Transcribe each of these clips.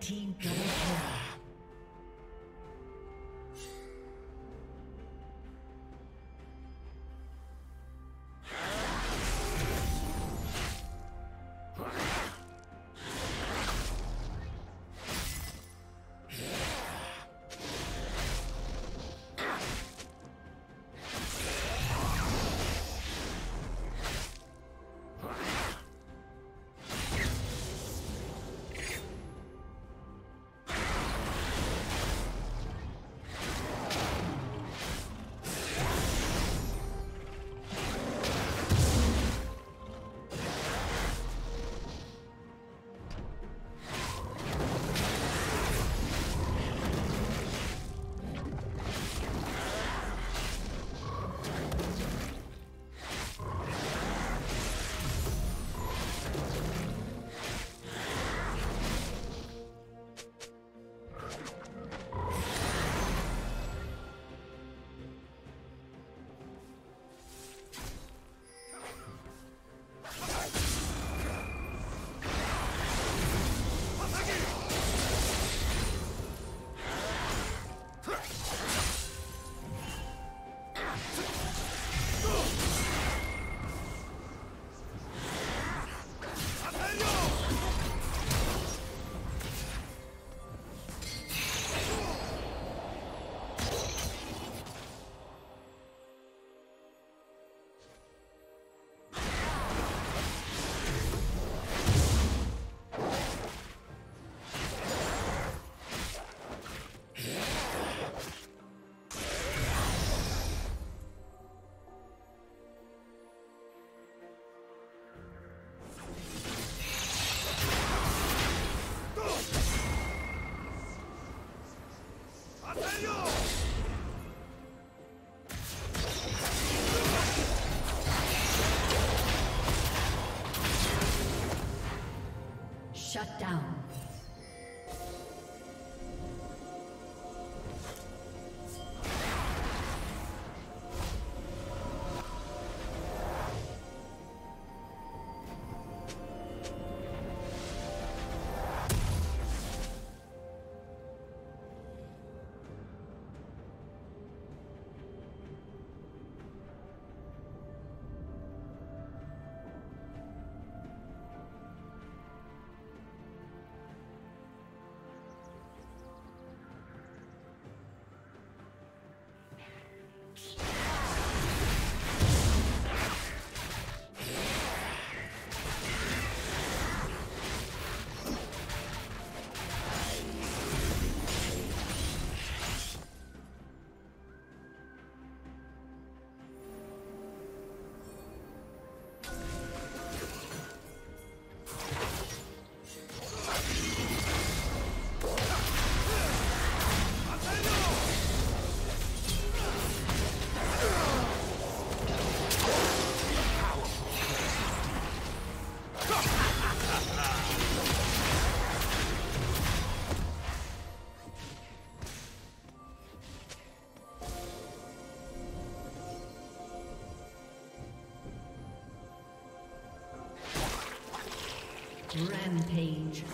Team double kill. Shut down. Rampage.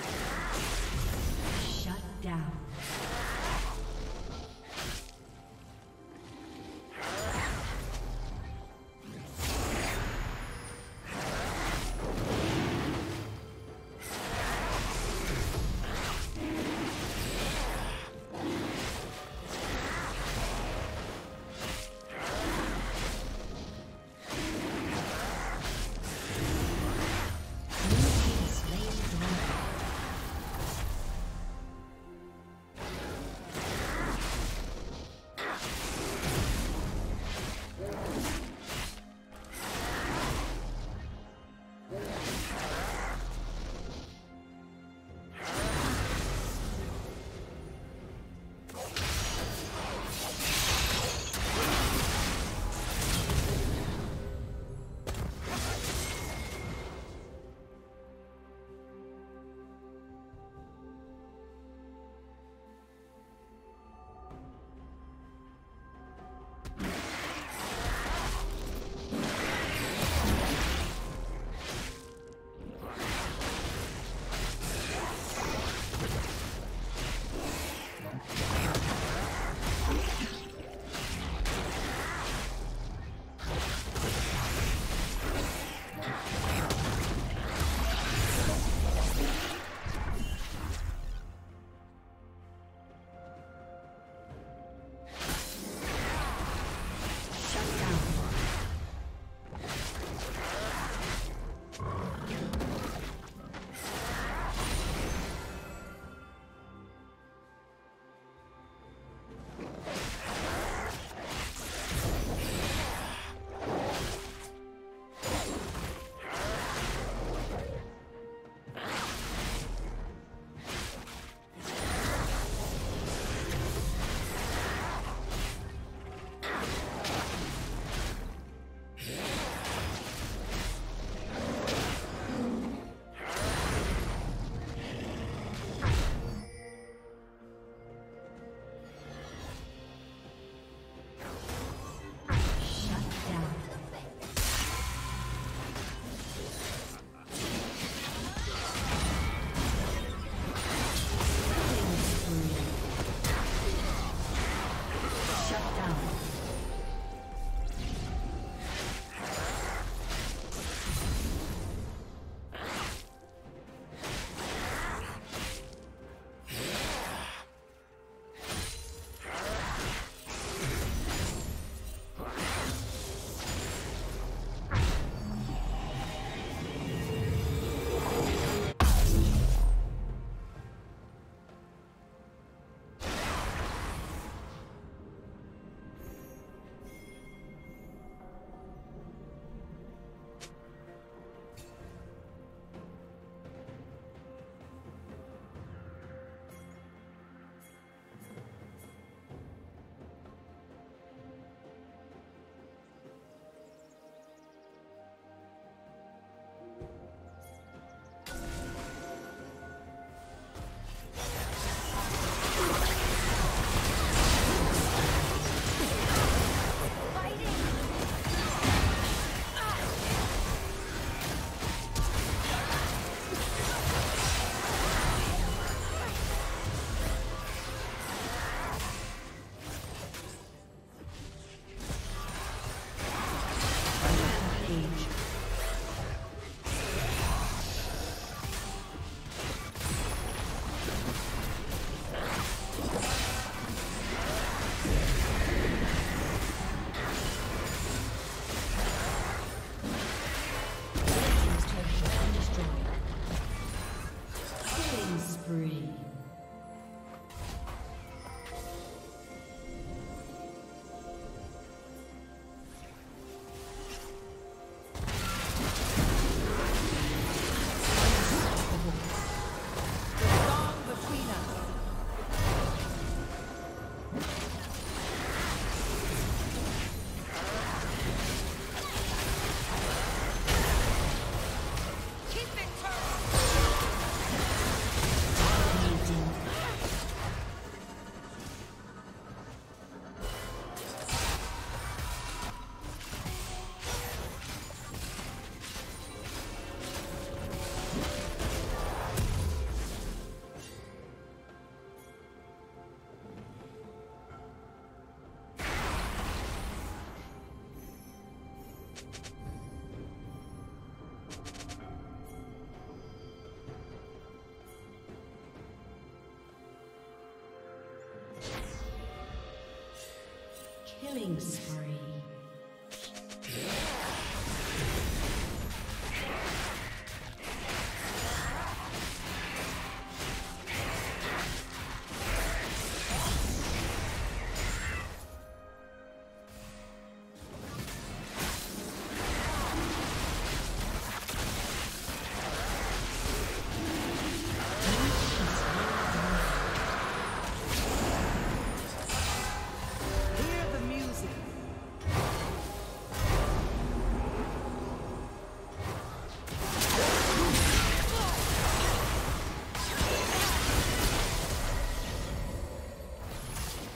Killing spree.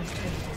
Team's turret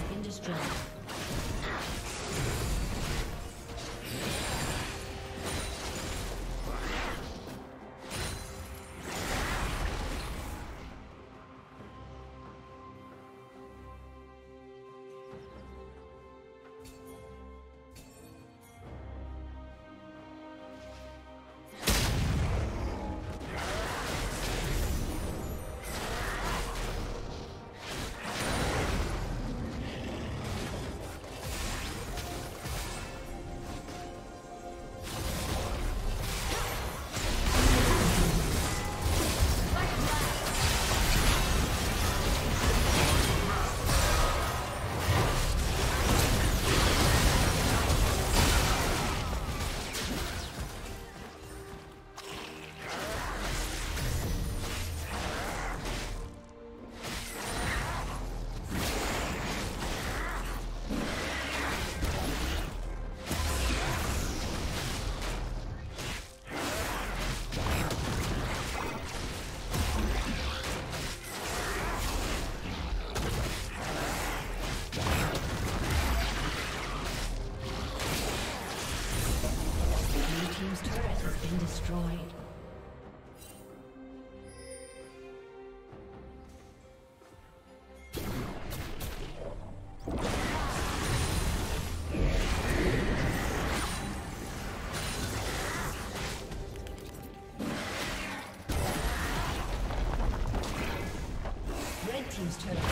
Team's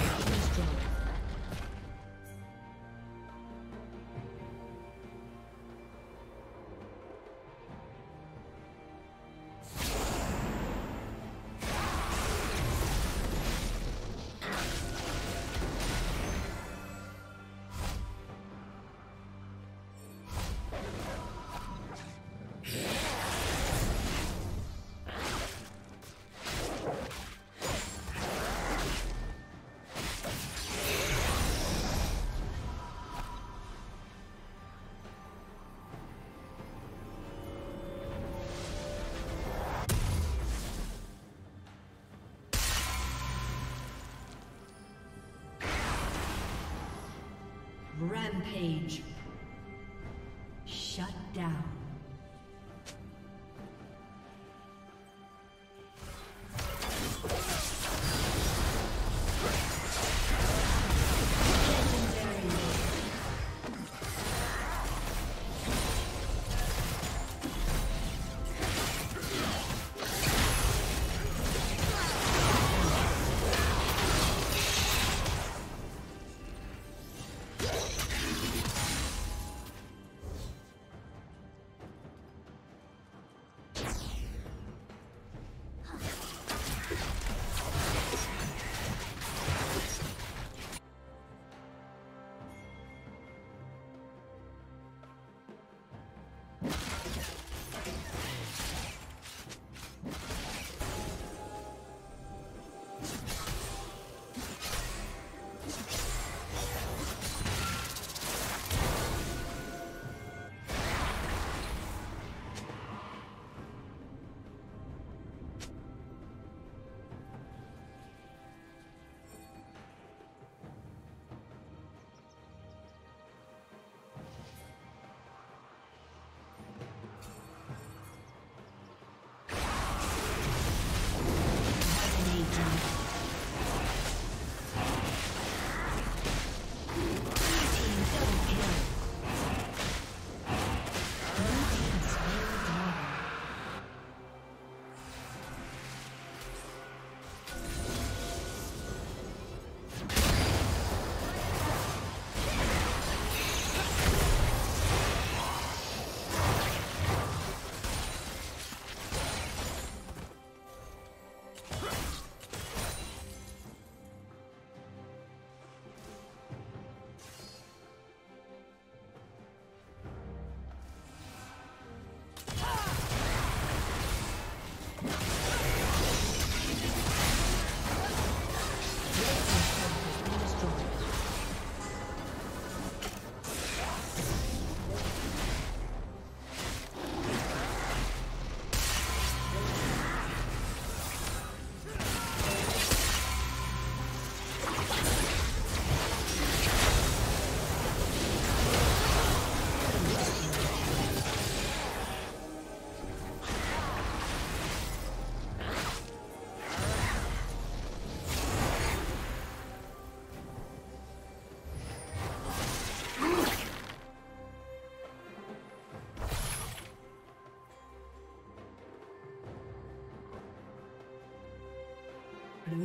Rampage. Shut down.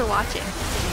For watching.